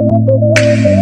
Música